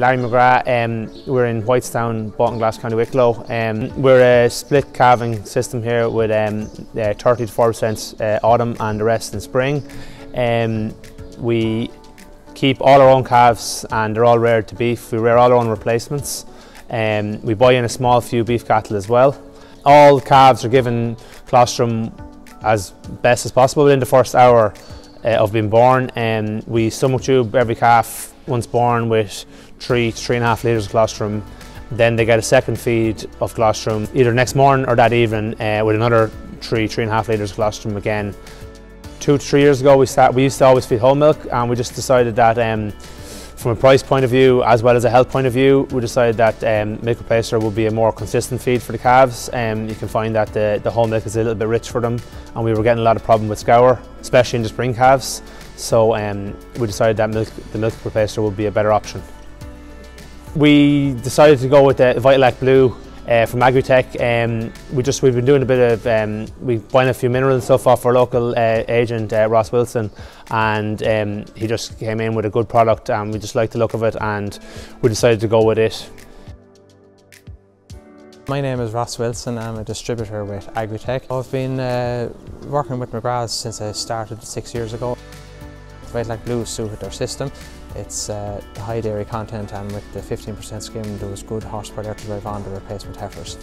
Larry McGrath, um, we're in Whitestown, Baltinglass, County Wicklow. Um, we're a split calving system here with um, uh, 30 to 40% uh, autumn and the rest in spring. Um, we keep all our own calves and they're all reared to beef. We rear all our own replacements. Um, we buy in a small few beef cattle as well. All calves are given colostrum as best as possible within the first hour uh, of being born. Um, we stomach tube every calf once born with three, three and a half litres of colostrum. Then they get a second feed of colostrum either next morning or that evening uh, with another three, three and a half litres of colostrum again. Two to three years ago we, start, we used to always feed whole milk and we just decided that um, from a price point of view as well as a health point of view we decided that um, milk replacer would be a more consistent feed for the calves. Um, you can find that the, the whole milk is a little bit rich for them and we were getting a lot of problem with scour especially in the spring calves so um, we decided that milk, the milk replacer would be a better option. We decided to go with the Vitalac Blue uh, from Agritech. Um, we just we've been doing a bit of um, we buying a few mineral and stuff off our local uh, agent uh, Ross Wilson, and um, he just came in with a good product, and we just liked the look of it, and we decided to go with it. My name is Ross Wilson, I'm a distributor with Agritech. I've been uh, working with McGraths since I started six years ago. Vitalac Blue suited our system. It's uh, the high dairy content and with the 15% skim there was good horsepower there to drive on the replacement heifers.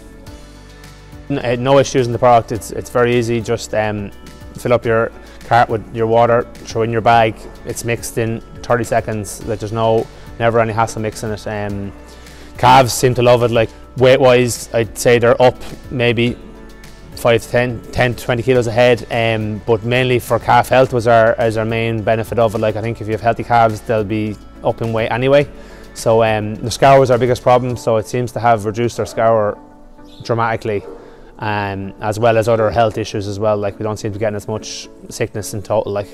Uh, no issues in the product, it's, it's very easy, just um, fill up your cart with your water, throw in your bag, it's mixed in 30 seconds, like there's no, never any hassle mixing it. Um, calves seem to love it, like weight wise I'd say they're up maybe 5 to 10, 10 to 20 kilos ahead, um, but mainly for calf health was our, is our main benefit of it. Like I think if you have healthy calves, they'll be up in weight anyway. So um, the scour was our biggest problem, so it seems to have reduced our scour dramatically, um, as well as other health issues as well. Like we don't seem to be getting as much sickness in total. Like.